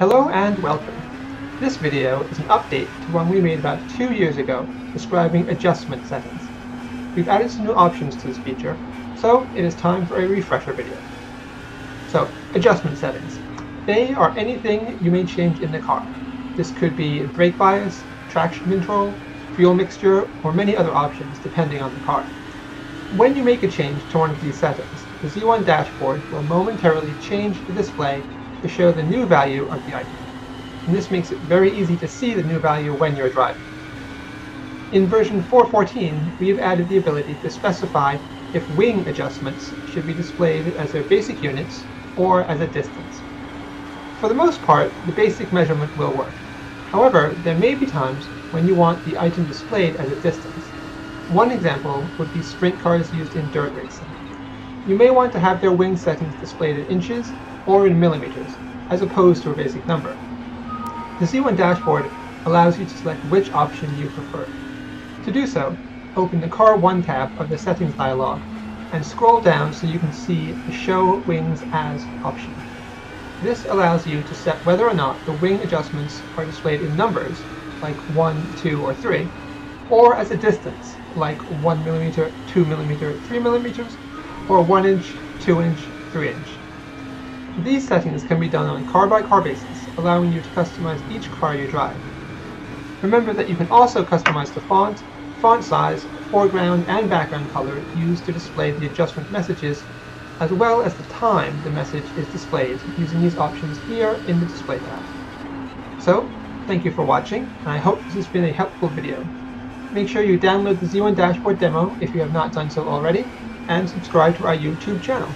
Hello and welcome. This video is an update to one we made about two years ago describing adjustment settings. We've added some new options to this feature, so it is time for a refresher video. So, adjustment settings. They are anything you may change in the car. This could be brake bias, traction control, fuel mixture, or many other options depending on the car. When you make a change to one of these settings, the Z1 dashboard will momentarily change the display to show the new value of the item. And this makes it very easy to see the new value when you're driving. In version 4.14, we have added the ability to specify if wing adjustments should be displayed as their basic units or as a distance. For the most part, the basic measurement will work. However, there may be times when you want the item displayed as a distance. One example would be sprint cars used in dirt racing. You may want to have their wing settings displayed in inches or in millimeters, as opposed to a basic number. The Z1 dashboard allows you to select which option you prefer. To do so, open the Car 1 tab of the Settings dialog and scroll down so you can see the Show Wings As option. This allows you to set whether or not the wing adjustments are displayed in numbers, like 1, 2, or 3, or as a distance, like 1 millimeter, 2 millimeter, 3 millimeters, or 1 inch, 2 inch, 3 inch. These settings can be done on a car-by-car -car basis, allowing you to customize each car you drive. Remember that you can also customize the font, font size, foreground and background color used to display the adjustment messages, as well as the time the message is displayed using these options here in the Display tab. So, thank you for watching, and I hope this has been a helpful video. Make sure you download the Z1 Dashboard demo if you have not done so already, and subscribe to our YouTube channel.